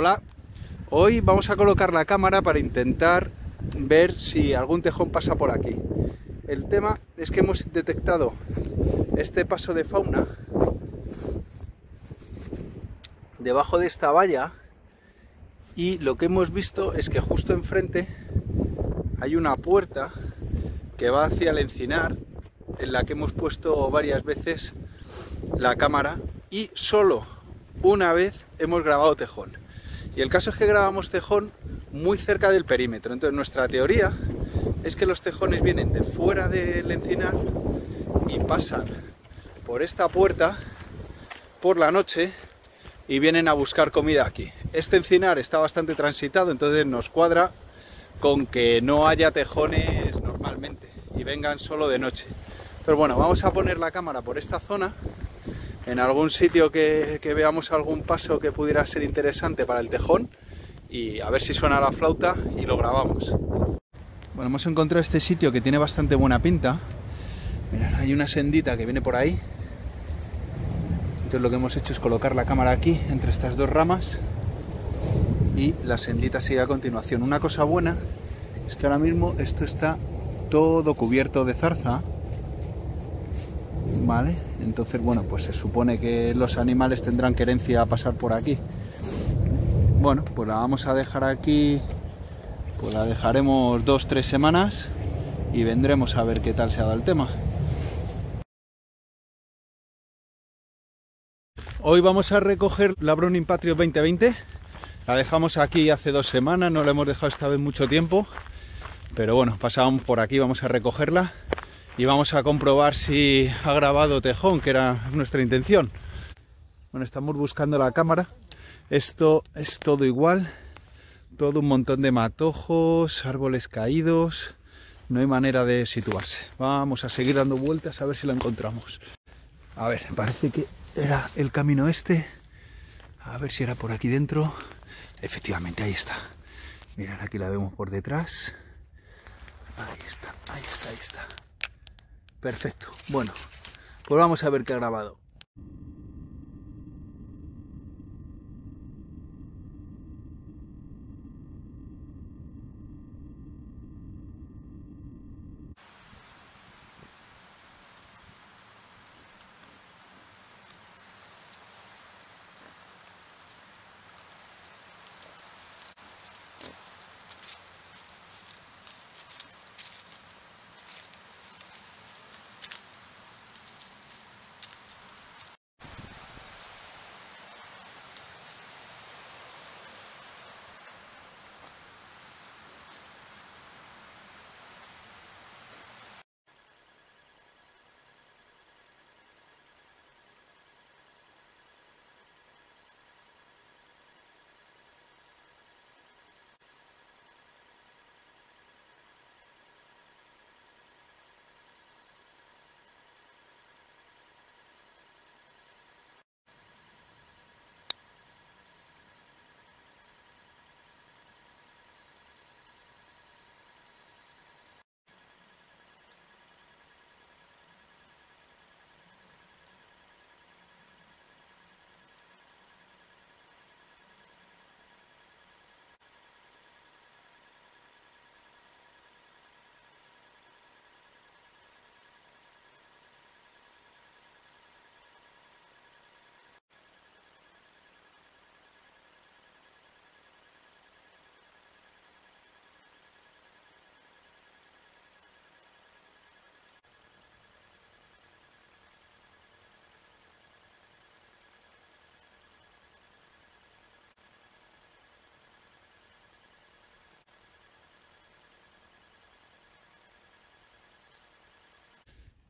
Hola, hoy vamos a colocar la cámara para intentar ver si algún tejón pasa por aquí. El tema es que hemos detectado este paso de fauna debajo de esta valla y lo que hemos visto es que justo enfrente hay una puerta que va hacia el encinar en la que hemos puesto varias veces la cámara y solo una vez hemos grabado tejón. Y el caso es que grabamos tejón muy cerca del perímetro. Entonces nuestra teoría es que los tejones vienen de fuera del encinar y pasan por esta puerta por la noche y vienen a buscar comida aquí. Este encinar está bastante transitado, entonces nos cuadra con que no haya tejones normalmente y vengan solo de noche. Pero bueno, vamos a poner la cámara por esta zona en algún sitio que, veamos algún paso que pudiera ser interesante para el tejón y a ver si suena la flauta y lo grabamos. Bueno, hemos encontrado este sitio que tiene bastante buena pinta. Hay una sendita que viene por ahí. Entonces lo que hemos hecho es colocar la cámara aquí, entre estas dos ramas, y la sendita sigue a continuación. Una cosa buena es que ahora mismo esto está todo cubierto de zarza, Entonces, bueno, pues se supone que los animales tendrán querencia a pasar por aquí. Bueno, pues la vamos a dejar aquí, pues la dejaremos dos, tres semanas y vendremos a ver qué tal se ha dado el tema. Hoy vamos a recoger la Browning Patriot 2020. La dejamos aquí hace dos semanas, no la hemos dejado esta vez mucho tiempo. Pero bueno, pasábamos por aquí, vamos a recogerla y vamos a comprobar si ha grabado tejón, que era nuestra intención. Bueno, estamos buscando la cámara. Esto es todo igual. Todo un montón de matojos, árboles caídos. No hay manera de situarse. Vamos a seguir dando vueltas a ver si la encontramos. A ver, parece que era el camino este. A ver si era por aquí dentro. Efectivamente, ahí está. Mirad, aquí la vemos por detrás. Ahí está, ahí está, ahí está. Perfecto. Bueno, pues vamos a ver qué ha grabado.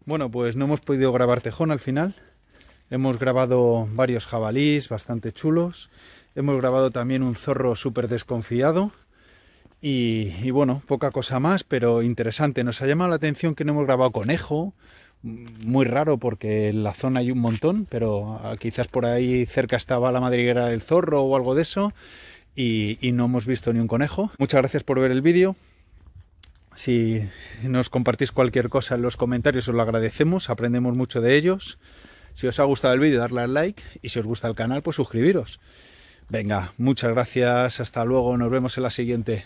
Bueno, pues no hemos podido grabar tejón al final. Hemos grabado varios jabalís bastante chulos. Hemos grabado también un zorro súper desconfiado. Y, bueno, poca cosa más, pero interesante. Nos ha llamado la atención que no hemos grabado conejo. Muy raro porque en la zona hay un montón, pero ah, quizás por ahí cerca estaba la madriguera del zorro o algo de eso. y no hemos visto ni un conejo. Muchas gracias por ver el vídeo. Si nos compartís cualquier cosa en los comentarios os lo agradecemos, aprendemos mucho de ellos. Si os ha gustado el vídeo, darle al like y si os gusta el canal, pues suscribiros. Venga, muchas gracias, hasta luego, nos vemos en la siguiente.